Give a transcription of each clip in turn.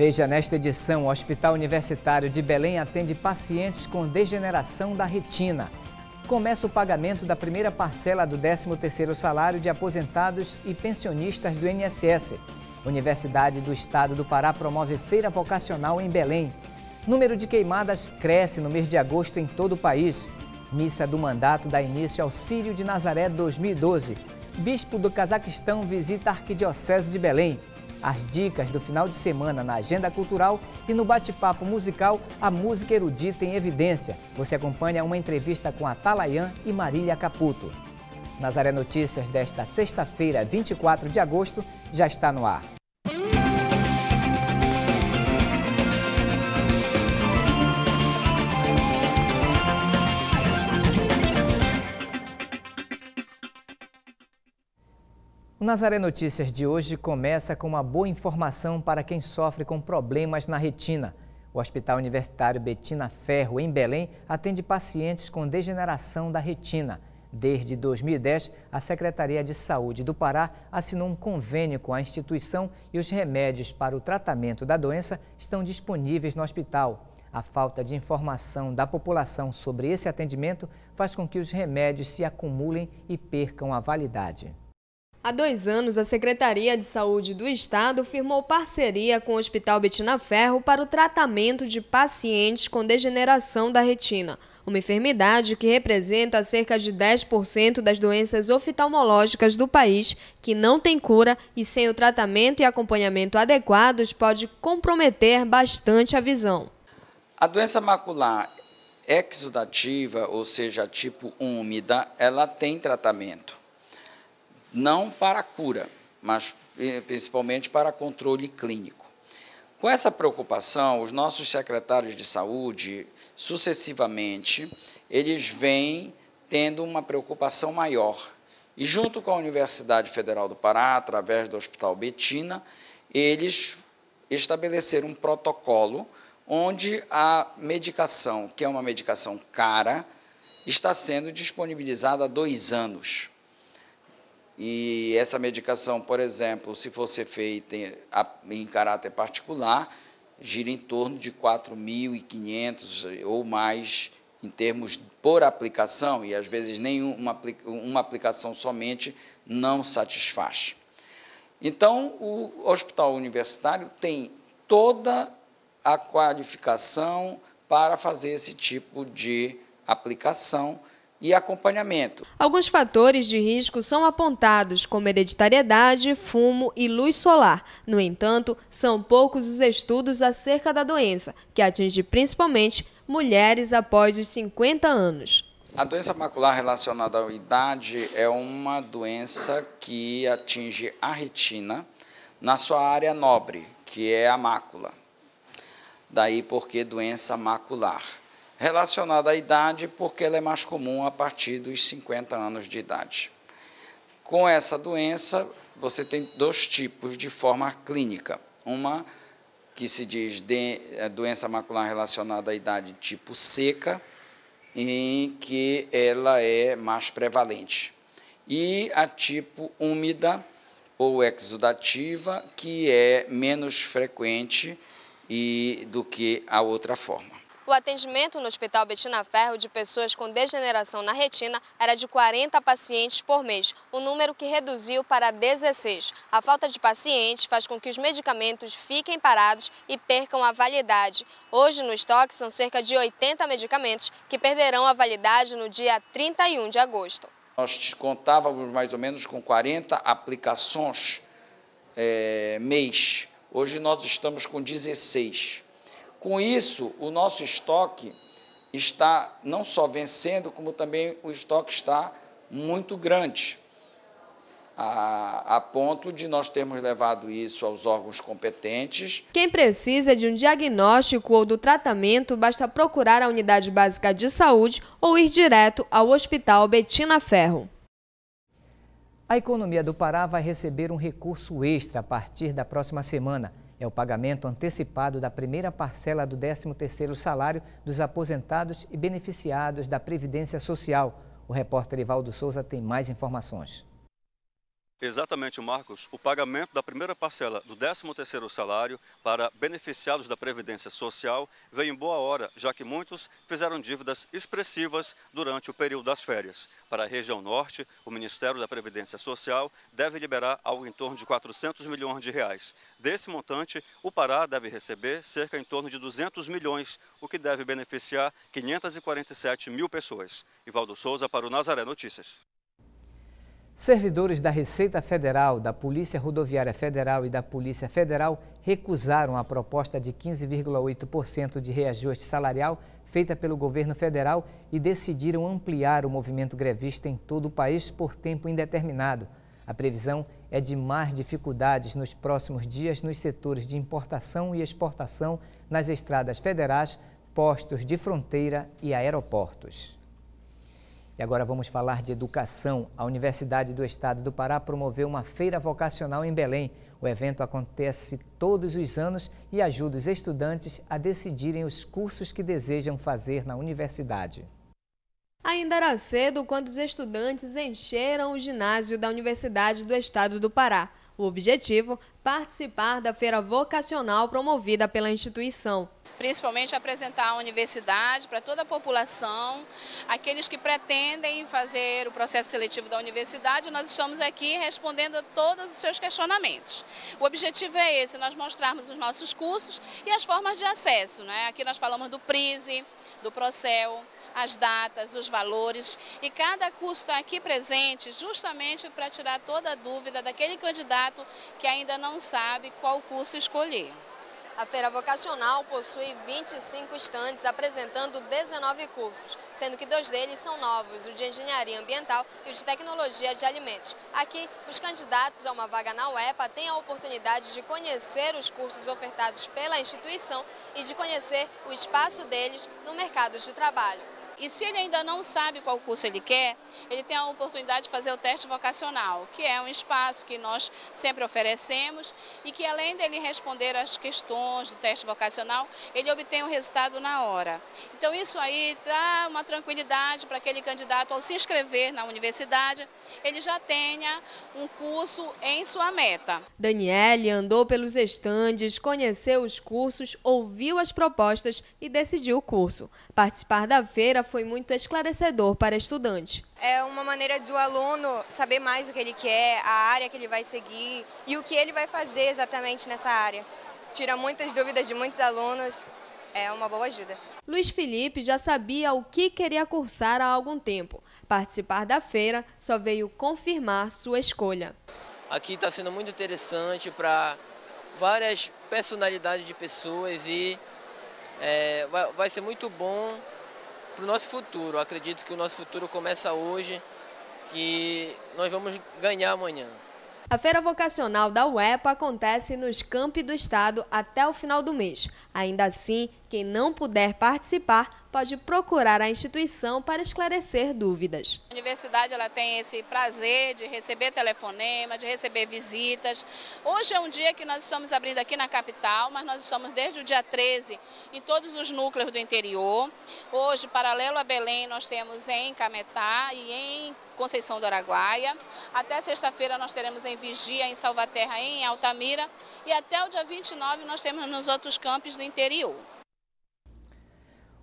Veja nesta edição, o Hospital Universitário de Belém atende pacientes com degeneração da retina. Começa o pagamento da primeira parcela do 13º salário de aposentados e pensionistas do INSS. Universidade do Estado do Pará promove feira vocacional em Belém. Número de queimadas cresce no mês de agosto em todo o país. Missa do mandato dá início ao Sírio de Nazaré 2012. Bispo do Cazaquistão visita a Arquidiocese de Belém as dicas do final de semana na agenda cultural e no bate-papo musical A Música Erudita em Evidência. Você acompanha uma entrevista com a Talayan e Marília Caputo. Nazaré Notícias desta sexta-feira, 24 de agosto, já está no ar. Nazaré Notícias de hoje começa com uma boa informação para quem sofre com problemas na retina. O Hospital Universitário Betina Ferro, em Belém, atende pacientes com degeneração da retina. Desde 2010, a Secretaria de Saúde do Pará assinou um convênio com a instituição e os remédios para o tratamento da doença estão disponíveis no hospital. A falta de informação da população sobre esse atendimento faz com que os remédios se acumulem e percam a validade. Há dois anos, a Secretaria de Saúde do Estado firmou parceria com o Hospital Betina Ferro para o tratamento de pacientes com degeneração da retina, uma enfermidade que representa cerca de 10% das doenças oftalmológicas do país, que não tem cura e sem o tratamento e acompanhamento adequados pode comprometer bastante a visão. A doença macular exudativa, ou seja, tipo úmida, ela tem tratamento não para cura, mas principalmente para controle clínico. Com essa preocupação, os nossos secretários de saúde, sucessivamente, eles vêm tendo uma preocupação maior. E junto com a Universidade Federal do Pará, através do Hospital Betina, eles estabeleceram um protocolo onde a medicação, que é uma medicação cara, está sendo disponibilizada há dois anos. E essa medicação, por exemplo, se fosse feita em, em caráter particular, gira em torno de 4.500 ou mais em termos por aplicação, e às vezes nenhuma uma aplicação somente não satisfaz. Então, o hospital universitário tem toda a qualificação para fazer esse tipo de aplicação e acompanhamento. Alguns fatores de risco são apontados, como hereditariedade, fumo e luz solar. No entanto, são poucos os estudos acerca da doença, que atinge principalmente mulheres após os 50 anos. A doença macular relacionada à idade é uma doença que atinge a retina na sua área nobre, que é a mácula. Daí porque doença macular relacionada à idade, porque ela é mais comum a partir dos 50 anos de idade. Com essa doença, você tem dois tipos de forma clínica. Uma que se diz de é, doença macular relacionada à idade tipo seca, em que ela é mais prevalente. E a tipo úmida ou exudativa, que é menos frequente e, do que a outra forma. O atendimento no Hospital Betina Ferro de pessoas com degeneração na retina era de 40 pacientes por mês, um número que reduziu para 16. A falta de pacientes faz com que os medicamentos fiquem parados e percam a validade. Hoje no estoque são cerca de 80 medicamentos que perderão a validade no dia 31 de agosto. Nós contávamos mais ou menos com 40 aplicações é, mês. Hoje nós estamos com 16. Com isso, o nosso estoque está não só vencendo, como também o estoque está muito grande, a, a, ponto de nós termos levado isso aos órgãos competentes. Quem precisa de um diagnóstico ou do tratamento, basta procurar a unidade básica de saúde ou ir direto ao Hospital Betina Ferro. A economia do Pará vai receber um recurso extra a partir da próxima semana é o pagamento antecipado da primeira parcela do 13º salário dos aposentados e beneficiados da Previdência Social. O repórter Ivaldo Souza tem mais informações. Exatamente, Marcos. O pagamento da primeira parcela do 13º salário para beneficiados da Previdência Social veio em boa hora, já que muitos fizeram dívidas expressivas durante o período das férias. Para a região norte, o Ministério da Previdência Social deve liberar algo em torno de 400 milhões de reais. Desse montante, o Pará deve receber cerca em torno de 200 milhões, o que deve beneficiar 547 mil pessoas. Ivaldo Souza para o Nazaré Notícias. Servidores da Receita Federal, da Polícia Rodoviária Federal e da Polícia Federal recusaram a proposta de 15,8% de reajuste salarial feita pelo governo federal e decidiram ampliar o movimento grevista em todo o país por tempo indeterminado. A previsão é de mais dificuldades nos próximos dias nos setores de importação e exportação nas estradas federais, postos de fronteira e aeroportos. E agora vamos falar de educação. A Universidade do Estado do Pará promoveu uma feira vocacional em Belém. O evento acontece todos os anos e ajuda os estudantes a decidirem os cursos que desejam fazer na universidade. Ainda era cedo quando os estudantes encheram o ginásio da Universidade do Estado do Pará. O objetivo: participar da feira vocacional promovida pela instituição principalmente apresentar a universidade para toda a população, aqueles que pretendem fazer o processo seletivo da universidade, nós estamos aqui respondendo a todos os seus questionamentos. O objetivo é esse, nós mostrarmos os nossos cursos e as formas de acesso. Né? Aqui nós falamos do PRISE, do Procel, as datas, os valores e cada curso está aqui presente justamente para tirar toda a dúvida daquele candidato que ainda não sabe qual curso escolher. A feira vocacional possui 25 estandes apresentando 19 cursos, sendo que dois deles são novos, o de engenharia ambiental e o de tecnologia de alimentos. Aqui, os candidatos a uma vaga na UEPA têm a oportunidade de conhecer os cursos ofertados pela instituição e de conhecer o espaço deles no mercado de trabalho. E se ele ainda não sabe qual curso ele quer, ele tem a oportunidade de fazer o teste vocacional, que é um espaço que nós sempre oferecemos e que além dele responder às questões do teste vocacional, ele obtém o resultado na hora. Então isso aí dá uma tranquilidade para aquele candidato ao se inscrever na universidade, ele já tenha um curso em sua meta. Daniele andou pelos estandes, conheceu os cursos, ouviu as propostas e decidiu o curso. Participar da feira foi muito esclarecedor para estudante. É uma maneira do aluno saber mais o que ele quer, a área que ele vai seguir e o que ele vai fazer exatamente nessa área. Tira muitas dúvidas de muitos alunos, é uma boa ajuda. Luiz Felipe já sabia o que queria cursar há algum tempo. Participar da feira só veio confirmar sua escolha. Aqui está sendo muito interessante para várias personalidades de pessoas e é, vai, vai ser muito bom para o nosso futuro. Eu acredito que o nosso futuro começa hoje, que nós vamos ganhar amanhã. A feira vocacional da UEPA acontece nos campi do estado até o final do mês. Ainda assim, quem não puder participar pode procurar a instituição para esclarecer dúvidas. A universidade ela tem esse prazer de receber telefonema, de receber visitas. Hoje é um dia que nós estamos abrindo aqui na capital, mas nós estamos desde o dia 13 em todos os núcleos do interior. Hoje, paralelo a Belém, nós temos em Cametá e em Conceição do Araguaia. Até sexta-feira nós teremos em Vigia, em Salvaterra, em Altamira. E até o dia 29 nós temos nos outros campos do interior.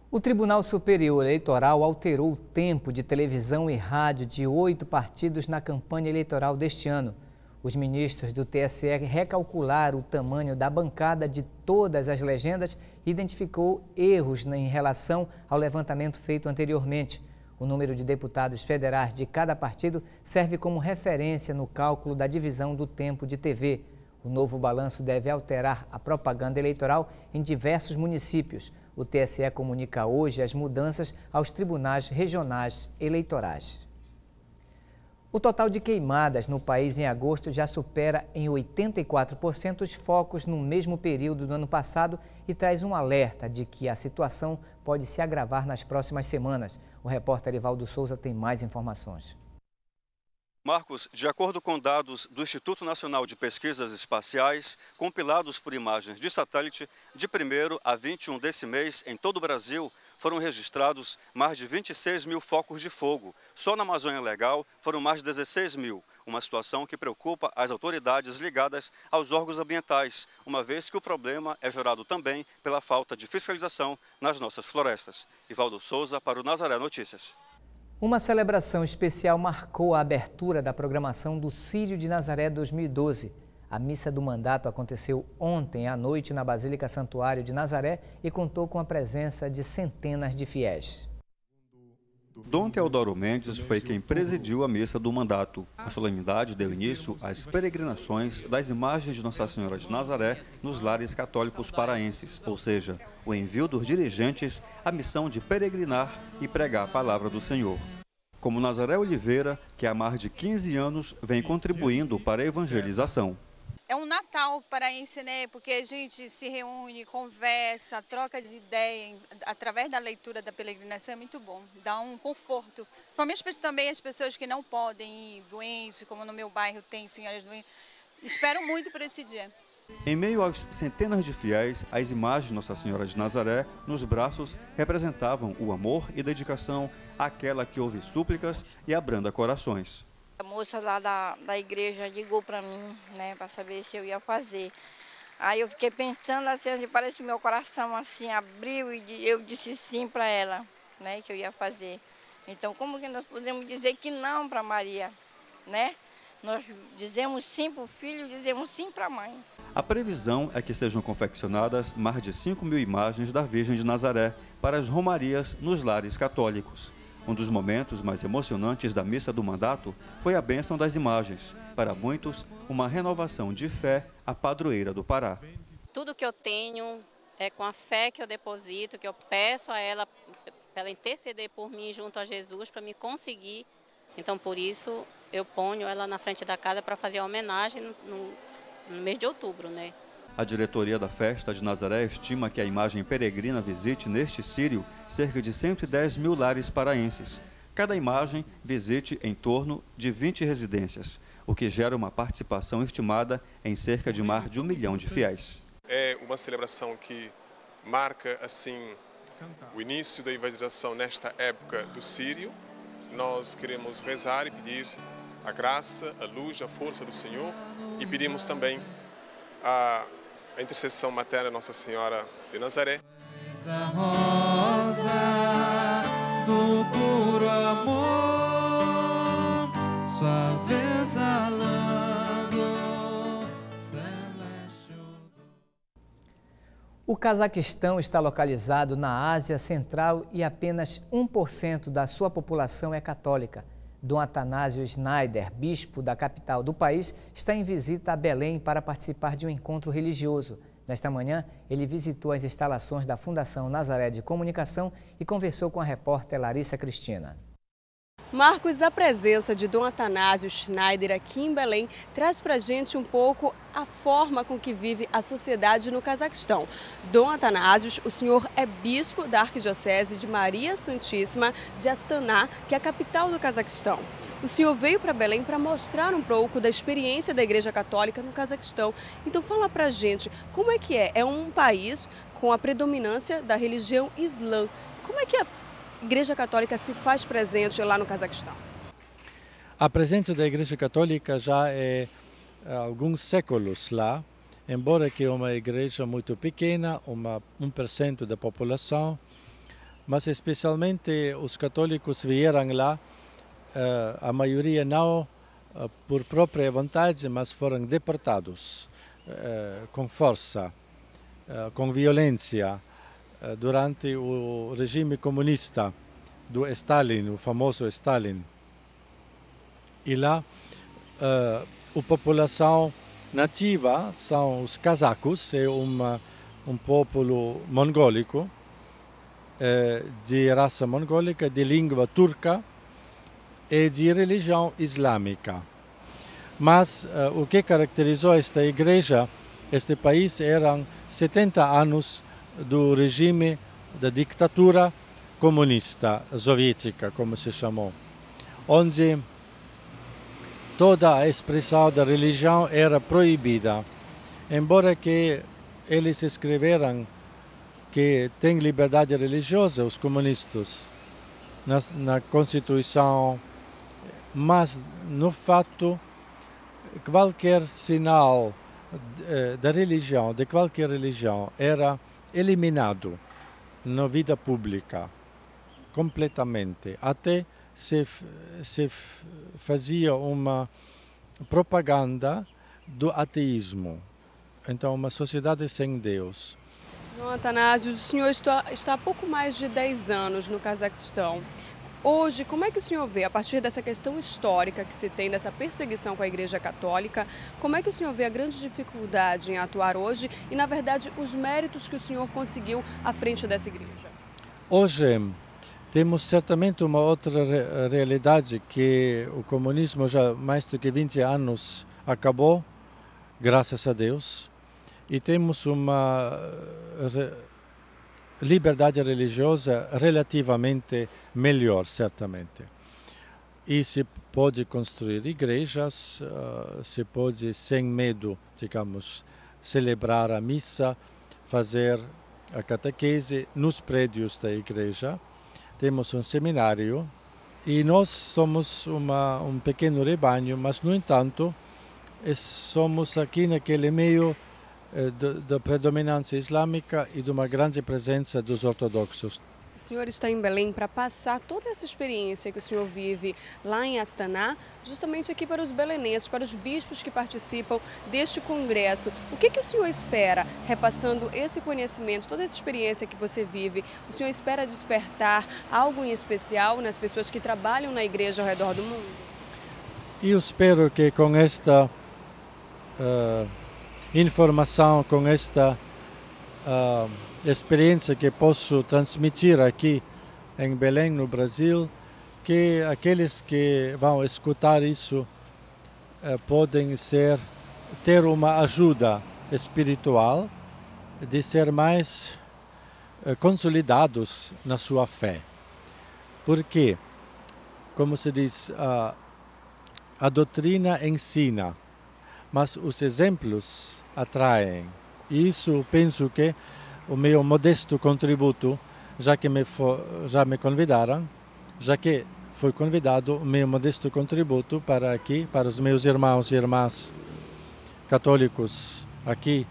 O Tribunal Superior Eleitoral alterou o tempo de televisão e rádio de oito partidos na campanha eleitoral deste ano. Os ministros do TSE recalcularam o tamanho da bancada de todas as legendas e identificou erros em relação ao levantamento feito anteriormente. O número de deputados federais de cada partido serve como referência no cálculo da divisão do tempo de TV. O novo balanço deve alterar a propaganda eleitoral em diversos municípios. O TSE comunica hoje as mudanças aos tribunais regionais eleitorais. O total de queimadas no país em agosto já supera em 84% os focos no mesmo período do ano passado e traz um alerta de que a situação pode se agravar nas próximas semanas. O repórter Ivaldo Souza tem mais informações. Marcos, de acordo com dados do Instituto Nacional de Pesquisas Espaciais, compilados por imagens de satélite, de 1 a 21 desse mês, em todo o Brasil, foram registrados mais de 26 mil focos de fogo. Só na Amazônia Legal foram mais de 16 mil. uma situação que preocupa as autoridades ligadas aos órgãos ambientais, uma vez que o problema é gerado também pela falta de fiscalização nas nossas florestas. Ivaldo Souza para o Nazaré Notícias. Uma celebração especial marcou a abertura da programação do Sírio de Nazaré 2012. A missa do mandato aconteceu ontem à noite na Basílica Santuário de Nazaré e contou com a presença de centenas de fiéis. Dom Teodoro Mendes foi quem presidiu a missa do mandato. A solenidade deu início às peregrinações das imagens de Nossa Senhora de Nazaré nos lares católicos paraenses, ou seja, o envio dos dirigentes à missão de peregrinar e pregar a palavra do Senhor. Como Nazaré Oliveira, que há mais de 15 anos vem contribuindo para a evangelização é um Natal paraense, né? Porque a gente se reúne, conversa, troca de ideias através da leitura da peregrinação é muito bom, dá um conforto. Principalmente também as pessoas que não podem ir doentes, como no meu bairro tem senhoras doentes. Espero muito por esse dia. Em meio aos centenas de fiéis, as imagens de Nossa Senhora de Nazaré nos braços representavam o amor e dedicação àquela que ouve súplicas e abranda corações. A moça lá da, da igreja ligou para mim, né, para saber se eu ia fazer. Aí eu fiquei pensando assim, assim parece que meu coração assim abriu e eu disse sim para ela, né, que eu ia fazer. Então, como que nós podemos dizer que não para Maria, né? Nós dizemos sim para o filho, dizemos sim para a mãe. A previsão é que sejam confeccionadas mais de 5 mil imagens da Virgem de Nazaré para as romarias nos lares católicos. Um dos momentos mais emocionantes da missa do mandato foi a bênção das imagens. Para muitos, uma renovação de fé à padroeira do Pará. Tudo que eu tenho é com a fé que eu deposito, que eu peço a ela, para ela interceder por mim junto a Jesus, para me conseguir. Então, por isso, eu ponho ela na frente da casa para fazer a homenagem no, no mês de outubro, né? A diretoria da festa de Nazaré estima que a imagem peregrina visite neste Sírio cerca de 110 mil lares paraenses. Cada imagem visite em torno de 20 residências, o que gera uma participação estimada em cerca de mais de um milhão de fiéis. É uma celebração que marca assim o início da evangelização nesta época do Sírio. Nós queremos rezar e pedir a graça, a luz, a força do Senhor e pedimos também a a intercessão materna Nossa Senhora de Nazaré. do puro amor, O Cazaquistão está localizado na Ásia Central e apenas 1% da sua população é católica. Dom Atanásio Schneider, bispo da capital do país, está em visita a Belém para participar de um encontro religioso. Nesta manhã, ele visitou as instalações da Fundação Nazaré de Comunicação e conversou com a repórter Larissa Cristina. Marcos, a presença de Dom Atanásio Schneider aqui em Belém traz para gente um pouco a forma com que vive a sociedade no Cazaquistão. Dom Atanásio, o senhor é bispo da Arquidiocese de Maria Santíssima de Astana, que é a capital do Cazaquistão. O senhor veio para Belém para mostrar um pouco da experiência da Igreja Católica no Cazaquistão. Então fala para gente, como é que é? É um país com a predominância da religião islã. Como é que é Igreja Católica se faz presente lá no Cazaquistão? A presença da Igreja Católica já é há alguns séculos lá, embora que é uma igreja muito pequena, uma 1% da população, mas especialmente os católicos vieram lá, eh, a maioria não eh, por própria vontade, mas foram deportados eh, com força, com violência, durante o regime comunista do Stalin, o famoso Stalin. E lá uh, a população nativa são os casacos, é uma, um povo mongólico, uh, de raça mongólica, de língua turca e de religião islâmica. Mas uh, o que caracterizou esta igreja, este país, eram 70 anos do regime da ditadura comunista soviética, como se chamou, onde toda a expressão da religião era proibida, embora que eles escreveram que tem liberdade religiosa os comunistas na, na Constituição, mas no fato qualquer sinal eh, da religião, de qualquer religião, era eliminado na vida pública completamente. Até se, se fazia uma propaganda do ateísmo. Então, uma sociedade sem Deus. João Atanásio, o senhor está, está há pouco mais de 10 anos no Cazaquistão. Hoje, como é que o senhor vê, a partir dessa questão histórica que se tem, dessa perseguição com a Igreja Católica, como é que o senhor vê a grande dificuldade em atuar hoje e, na verdade, os méritos que o senhor conseguiu à frente dessa igreja? Hoje, temos certamente uma outra realidade que o comunismo já mais do que 20 anos acabou, graças a Deus, e temos uma liberdade religiosa relativamente melhor, certamente. E se pode construir igrejas, uh, se pode, sem medo, digamos, celebrar a missa, fazer a catequese nos prédios da igreja. Temos um seminário e nós somos uma, um pequeno rebanho, mas, no entanto, somos aqui naquele meio da predominância islâmica e de uma grande presença dos ortodoxos. O senhor está em Belém para passar toda essa experiência que o senhor vive lá em Astana, justamente aqui para os belenenses, para os bispos que participam deste congresso. O que, que o senhor espera, repassando esse conhecimento, toda essa experiência que você vive? O senhor espera despertar algo em especial nas pessoas que trabalham na igreja ao redor do mundo? Eu espero que com esta uh, informação, com esta uh, experiência que posso transmitir aqui em Belém, no Brasil, que aqueles que vão escutar isso uh, podem ser ter uma ajuda espiritual de ser mais uh, consolidados na sua fé. Porque, como se diz, a doutrina ensina mas os exemplos atraem. E isso penso que o meu modesto contributo, já que me for, já me convidaram, já que fui convidado, o meu modesto contributo para aqui, para os meus irmãos e irmãs católicos aqui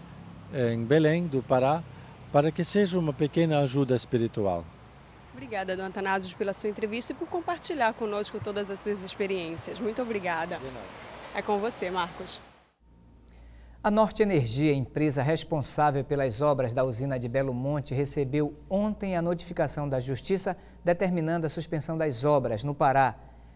em Belém do Pará, para que seja uma pequena ajuda espiritual. Obrigada, Dona Atanásio, pela sua entrevista e por compartilhar conosco todas as suas experiências. Muito obrigada. É com você, Marcos. A Norte Energia, empresa responsável pelas obras da usina de Belo Monte, recebeu ontem a notificação da Justiça determinando a suspensão das obras no Pará.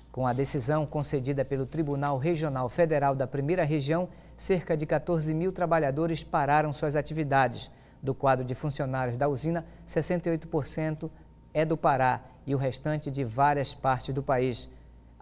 Com a decisão concedida pelo Tribunal Regional Federal da Primeira Região, cerca de 14 mil trabalhadores pararam suas atividades. Do quadro de funcionários da usina, 68% é do Pará e o restante de várias partes do país.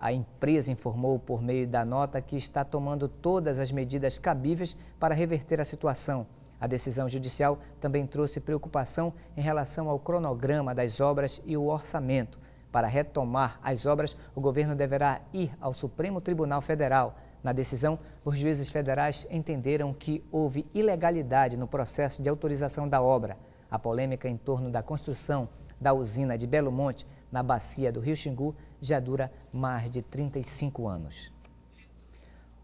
A empresa informou por meio da nota que está tomando todas as medidas cabíveis para reverter a situação. A decisão judicial também trouxe preocupação em relação ao cronograma das obras e o orçamento. Para retomar as obras, o governo deverá ir ao Supremo Tribunal Federal. Na decisão, os juízes federais entenderam que houve ilegalidade no processo de autorização da obra. A polêmica em torno da construção da usina de Belo Monte, na bacia do Rio Xingu, já dura mais de 35 anos.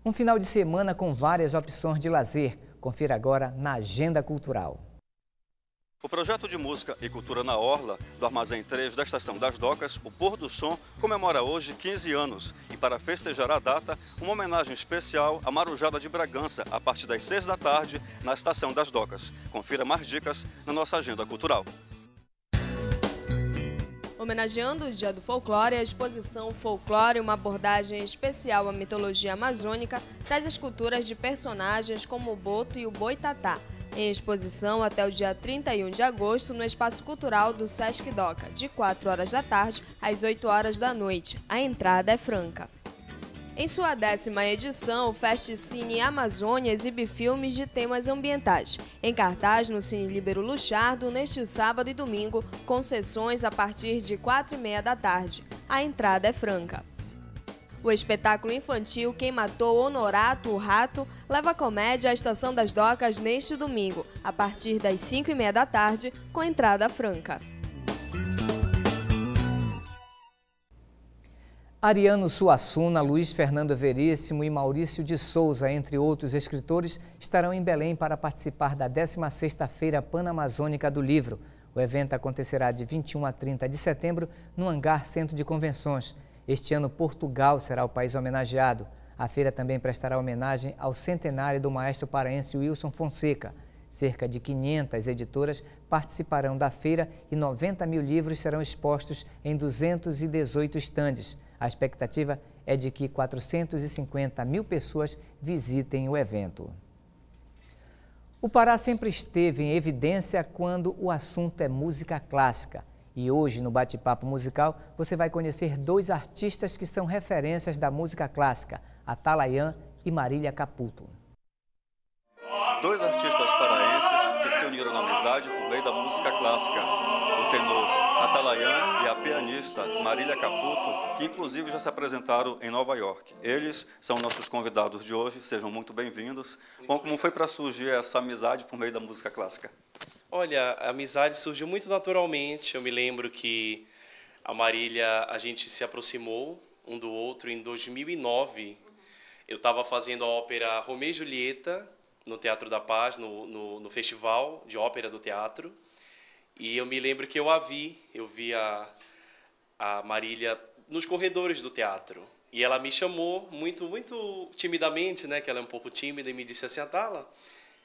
Um final de semana com várias opções de lazer. Confira agora na Agenda Cultural. O projeto de música e cultura na Orla, do Armazém 3 da Estação das Docas, o Pôr do Som, comemora hoje 15 anos. E para festejar a data, uma homenagem especial à Marujada de Bragança, a partir das 6 da tarde, na Estação das Docas. Confira mais dicas na nossa agenda cultural. Homenageando o Dia do Folclore, a exposição Folclore, uma abordagem especial à mitologia amazônica, traz esculturas de personagens como o Boto e o Boitatá. Em exposição até o dia 31 de agosto no Espaço Cultural do Sesc Doca, de 4 horas da tarde às 8 horas da noite. A entrada é franca. Em sua décima edição, o Fest Cine Amazônia exibe filmes de temas ambientais. Em cartaz no Cine Libero Luchardo, neste sábado e domingo, com sessões a partir de quatro e meia da tarde. A entrada é franca. O espetáculo infantil Quem Matou Honorato, o Rato, leva a comédia à Estação das Docas neste domingo, a partir das 5 e meia da tarde, com entrada franca. Ariano Suassuna, Luiz Fernando Veríssimo e Maurício de Souza, entre outros escritores, estarão em Belém para participar da 16ª Feira Panamazônica do Livro. O evento acontecerá de 21 a 30 de setembro no Hangar Centro de Convenções. Este ano, Portugal será o país homenageado. A feira também prestará homenagem ao centenário do maestro paraense Wilson Fonseca. Cerca de 500 editoras participarão da feira e 90 mil livros serão expostos em 218 estandes. A expectativa é de que 450 mil pessoas visitem o evento. O Pará sempre esteve em evidência quando o assunto é música clássica. E hoje, no Bate-Papo Musical, você vai conhecer dois artistas que são referências da música clássica, Atalayan e Marília Caputo. Dois artistas paraenses que se uniram na amizade por meio da música clássica. Atalayan e a pianista Marília Caputo, que inclusive já se apresentaram em Nova York. Eles são nossos convidados de hoje, sejam muito bem-vindos. Bom, como foi para surgir essa amizade por meio da música clássica? Olha, a amizade surgiu muito naturalmente. Eu me lembro que a Marília, a gente se aproximou um do outro em 2009. Eu estava fazendo a ópera Romeu e Julieta no Teatro da Paz, no, no, no Festival de Ópera do Teatro. E eu me lembro que eu a vi, eu vi a, a Marília nos corredores do teatro. E ela me chamou muito, muito timidamente, né? Que ela é um pouco tímida e me disse assim, Atala,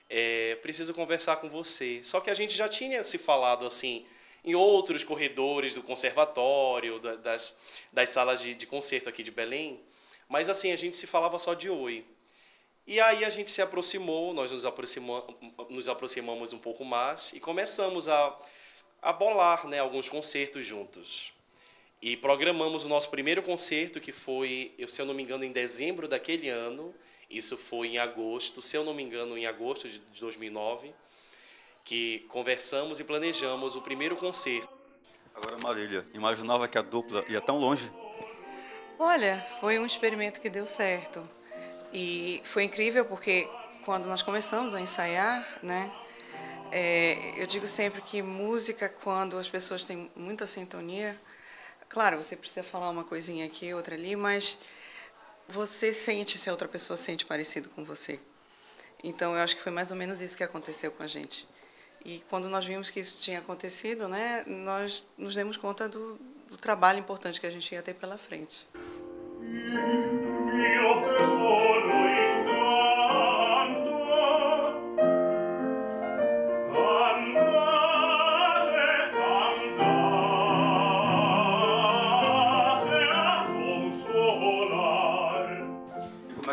é, preciso conversar com você. Só que a gente já tinha se falado assim em outros corredores do conservatório, das, das salas de, de concerto aqui de Belém, mas assim a gente se falava só de oi. E aí a gente se aproximou, nós nos, aproxima, nos aproximamos um pouco mais e começamos a a bolar né, alguns concertos juntos. E programamos o nosso primeiro concerto, que foi, se eu não me engano, em dezembro daquele ano. Isso foi em agosto, se eu não me engano, em agosto de 2009, que conversamos e planejamos o primeiro concerto. Agora, Marília, imaginava que a dupla ia tão longe? Olha, foi um experimento que deu certo. E foi incrível porque quando nós começamos a ensaiar, né, é, eu digo sempre que música, quando as pessoas têm muita sintonia, claro, você precisa falar uma coisinha aqui, outra ali, mas você sente se a outra pessoa sente parecido com você. Então, eu acho que foi mais ou menos isso que aconteceu com a gente. E quando nós vimos que isso tinha acontecido, né, nós nos demos conta do, do trabalho importante que a gente ia ter pela frente.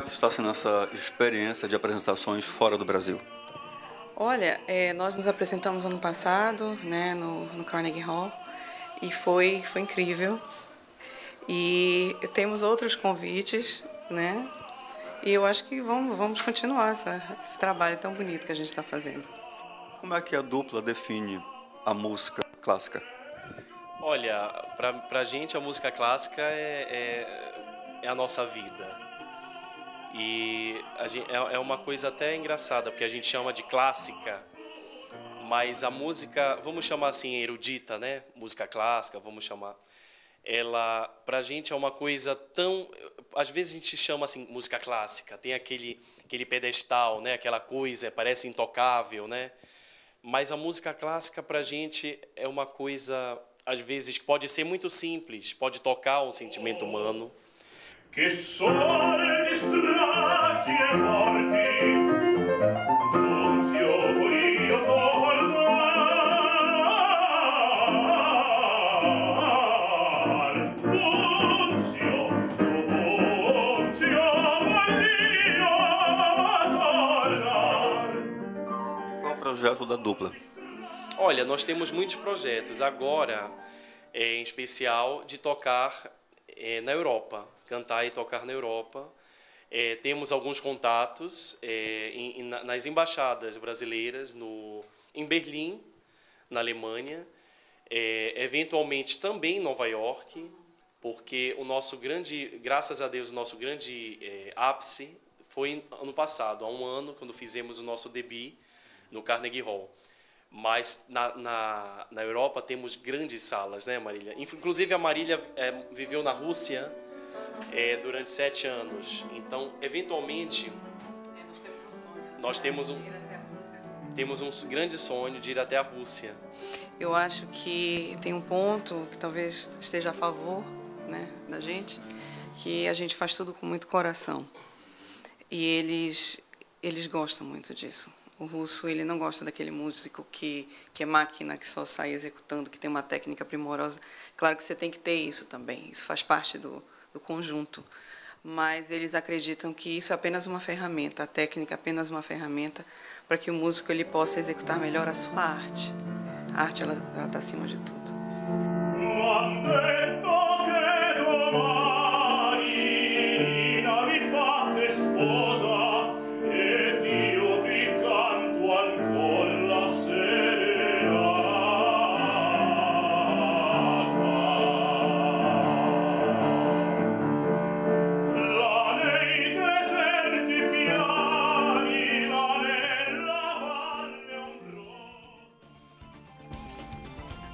Que está sendo essa experiência de apresentações fora do Brasil? Olha, é, nós nos apresentamos ano passado, né, no, no Carnegie Hall, e foi, foi incrível. E temos outros convites, né? E eu acho que vamos, vamos continuar essa, esse trabalho tão bonito que a gente está fazendo. Como é que a dupla define a música clássica? Olha, para a gente a música clássica é, é, é a nossa vida. E gente, é, é uma coisa até engraçada, porque a gente chama de clássica, mas a música, vamos chamar assim, erudita, né? Música clássica, vamos chamar. Ela, pra gente, é uma coisa tão. Às vezes a gente chama assim, música clássica, tem aquele, aquele pedestal, né? Aquela coisa, parece intocável, né? Mas a música clássica, pra gente, é uma coisa, às vezes, pode ser muito simples, pode tocar um sentimento humano che sole projeto da dupla? Olha, nós temos muitos projetos. Agora, é, em especial, de tocar é, na Europa cantar e tocar na Europa. É, temos alguns contatos é, em, nas embaixadas brasileiras no, em Berlim, na Alemanha, é, eventualmente também em Nova York, porque o nosso grande, graças a Deus, o nosso grande é, ápice foi ano passado, há um ano, quando fizemos o nosso debut no Carnegie Hall. Mas na, na, na Europa temos grandes salas, né, Marília? Inclusive a Marília é, viveu na Rússia é, durante sete anos. Então, eventualmente, nós temos um, temos um grande sonho de ir até a Rússia. Eu acho que tem um ponto que talvez esteja a favor né, da gente, que a gente faz tudo com muito coração. E eles, eles gostam muito disso. O russo ele não gosta daquele músico que, que é máquina, que só sai executando, que tem uma técnica primorosa. Claro que você tem que ter isso também, isso faz parte do, do conjunto. Mas eles acreditam que isso é apenas uma ferramenta, a técnica é apenas uma ferramenta para que o músico ele possa executar melhor a sua arte. A arte ela está acima de tudo.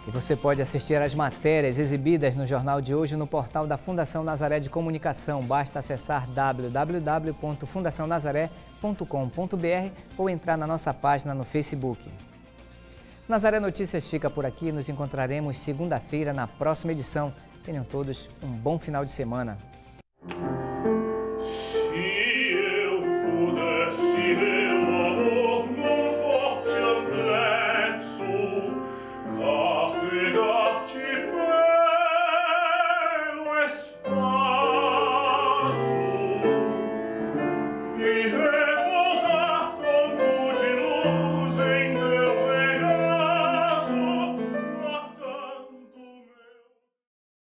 Você pode assistir às matérias exibidas no jornal de hoje no portal da Fundação Nazaré de Comunicação. Basta acessar www.fundacionazaré.com.br ou entrar na nossa página no Facebook. Nazaré Notícias fica por aqui. Nos encontraremos segunda-feira na próxima edição. Tenham todos um bom final de semana.